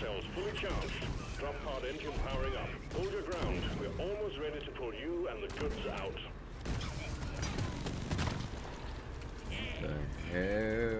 cells fully charged. Drop pod engine powering up. Hold your ground. We're almost ready to pull you and the goods out. The hell?